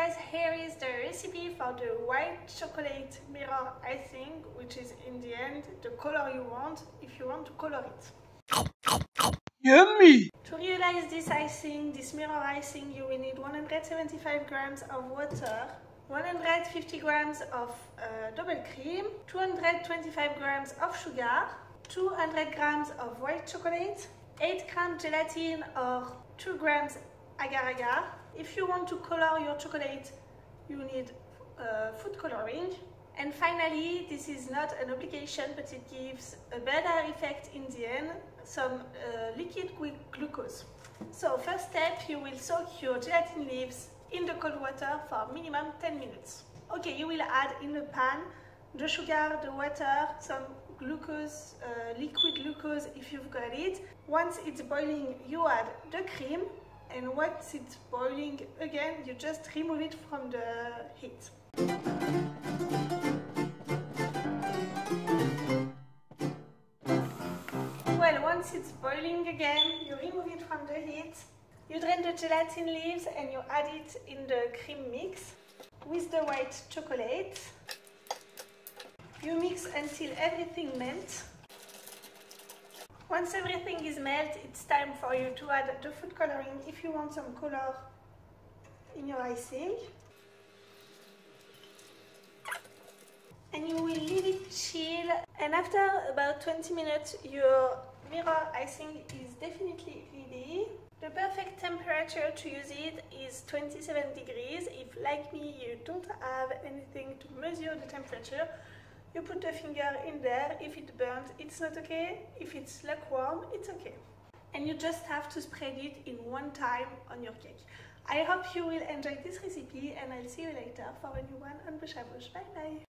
guys, here is the recipe for the white chocolate mirror icing, which is in the end the color you want if you want to color it. Yummy! To realize this icing, this mirror icing, you will need 175 grams of water, 150 grams of uh, double cream, 225 grams of sugar, 200 grams of white chocolate, 8 grams gelatin or 2 grams agar-agar. If you want to color your chocolate, you need uh, food coloring. And finally, this is not an obligation, but it gives a better effect in the end, some uh, liquid glucose. So first step, you will soak your gelatin leaves in the cold water for minimum 10 minutes. Okay, you will add in the pan the sugar, the water, some glucose, uh, liquid glucose if you've got it. Once it's boiling, you add the cream and once it's boiling again, you just remove it from the heat. Well, once it's boiling again, you remove it from the heat. You drain the gelatin leaves and you add it in the cream mix with the white chocolate. You mix until everything melts. Once everything is melted, it's time for you to add the food coloring if you want some color in your icing. And you will leave it chill and after about 20 minutes your mirror icing is definitely ready. The perfect temperature to use it is 27 degrees. If like me you don't have anything to measure the temperature, you put the finger in there. If it burns, it's not okay. If it's lukewarm, it's okay. And you just have to spread it in one time on your cake. I hope you will enjoy this recipe and I'll see you later for a new one on Bush Bye bye!